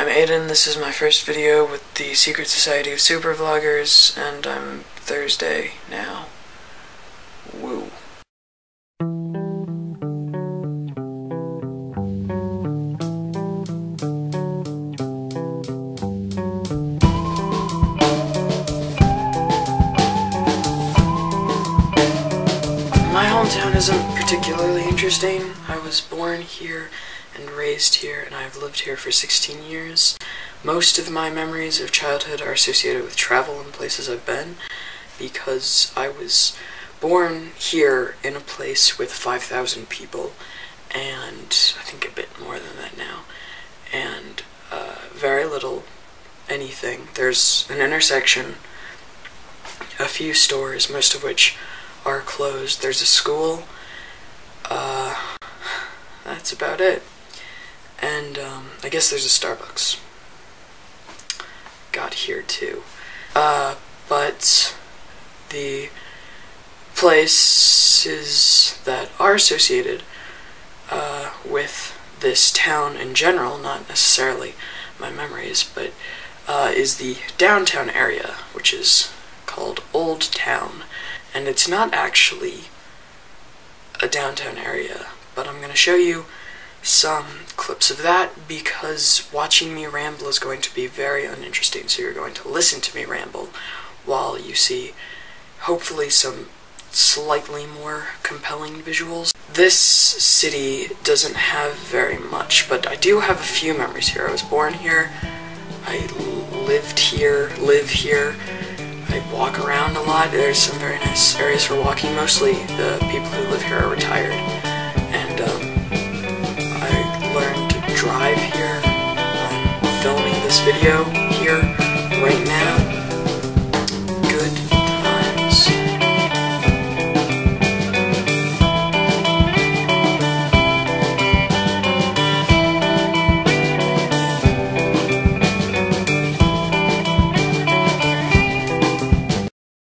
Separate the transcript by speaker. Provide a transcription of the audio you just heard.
Speaker 1: I'm Aiden, this is my first video with the Secret Society of Super Vloggers, and I'm Thursday now. Woo. My hometown isn't particularly interesting. I was born here and raised here, and I've lived here for 16 years. Most of my memories of childhood are associated with travel and places I've been because I was born here in a place with 5,000 people, and I think a bit more than that now, and uh, very little anything. There's an intersection, a few stores, most of which are closed. There's a school. Uh, that's about it. And um, I guess there's a Starbucks. Got here too. Uh, but the places that are associated uh, with this town in general, not necessarily my memories, but uh, is the downtown area, which is called Old Town. And it's not actually a downtown area, but I'm going to show you some clips of that because watching me ramble is going to be very uninteresting. So you're going to listen to me ramble while you see hopefully some slightly more compelling visuals. This city doesn't have very much, but I do have a few memories here. I was born here, I lived here, live here, I walk around a lot. There's some very nice areas for walking. Mostly the people who live here are retired. Video